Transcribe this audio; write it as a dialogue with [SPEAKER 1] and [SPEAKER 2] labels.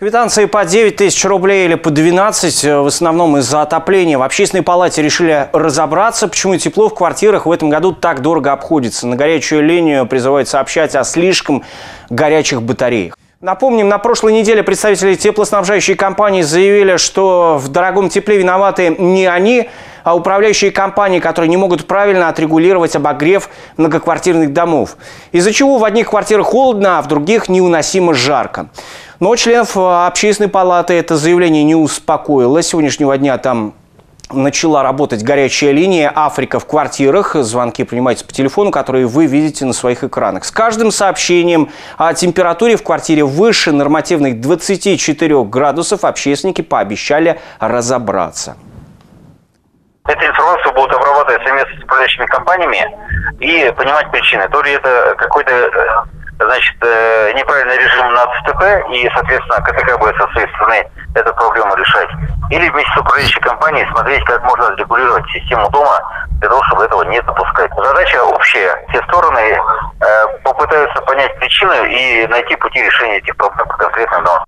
[SPEAKER 1] Квитанции по 9 тысяч рублей или по 12, э, в основном из-за отопления. В общественной палате решили разобраться, почему тепло в квартирах в этом году так дорого обходится. На горячую линию призывают сообщать о слишком горячих батареях. Напомним, на прошлой неделе представители теплоснабжающей компании заявили, что в дорогом тепле виноваты не они, а управляющие компании, которые не могут правильно отрегулировать обогрев многоквартирных домов. Из-за чего в одних квартирах холодно, а в других невыносимо жарко. Но членов э, общественной палаты это заявление не успокоило. С сегодняшнего дня там начала работать горячая линия «Африка в квартирах». Звонки принимаются по телефону, которые вы видите на своих экранах. С каждым сообщением о температуре в квартире выше нормативных 24 градусов общественники пообещали разобраться.
[SPEAKER 2] Эта информация будет обрабатываться совместно с управляющими компаниями и понимать причины. То ли это какой-то э, значит, э, неправильный режим на ЦТП, и, соответственно, КТК будет со своей стороны эту проблему решать. Или вместе с управляющей компанией смотреть, как можно регулировать систему дома для того, чтобы этого не допускать. Задача общая. Все стороны э, попытаются понять причины и найти пути решения этих проблем по конкретным домам.